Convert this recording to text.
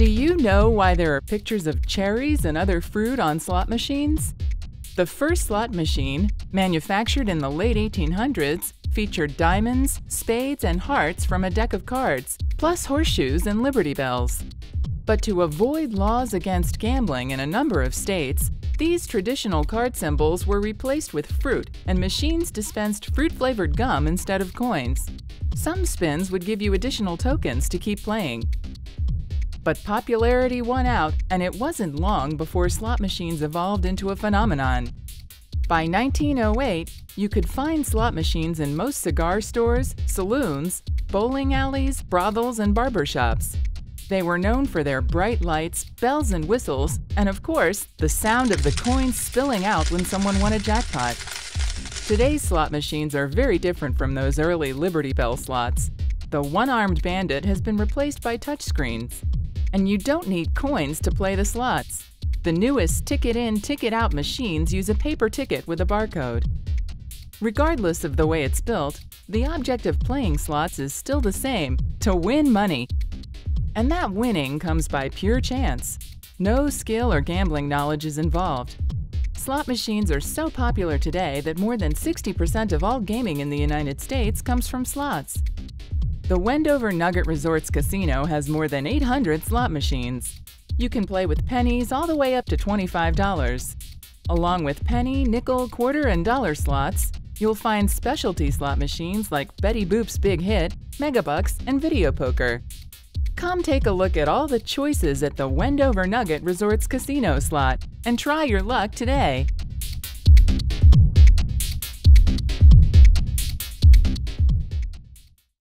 Do you know why there are pictures of cherries and other fruit on slot machines? The first slot machine, manufactured in the late 1800s, featured diamonds, spades, and hearts from a deck of cards, plus horseshoes and Liberty Bells. But to avoid laws against gambling in a number of states, these traditional card symbols were replaced with fruit, and machines dispensed fruit-flavored gum instead of coins. Some spins would give you additional tokens to keep playing, but popularity won out, and it wasn't long before slot machines evolved into a phenomenon. By 1908, you could find slot machines in most cigar stores, saloons, bowling alleys, brothels, and barbershops. They were known for their bright lights, bells and whistles, and of course, the sound of the coins spilling out when someone won a jackpot. Today's slot machines are very different from those early Liberty Bell slots. The one-armed bandit has been replaced by touchscreens. And you don't need coins to play the slots. The newest ticket in, ticket out machines use a paper ticket with a barcode. Regardless of the way it's built, the object of playing slots is still the same to win money. And that winning comes by pure chance. No skill or gambling knowledge is involved. Slot machines are so popular today that more than 60% of all gaming in the United States comes from slots. The Wendover Nugget Resorts Casino has more than 800 slot machines. You can play with pennies all the way up to $25. Along with penny, nickel, quarter, and dollar slots, you'll find specialty slot machines like Betty Boop's Big Hit, Megabucks, and Video Poker. Come take a look at all the choices at the Wendover Nugget Resort's casino slot and try your luck today.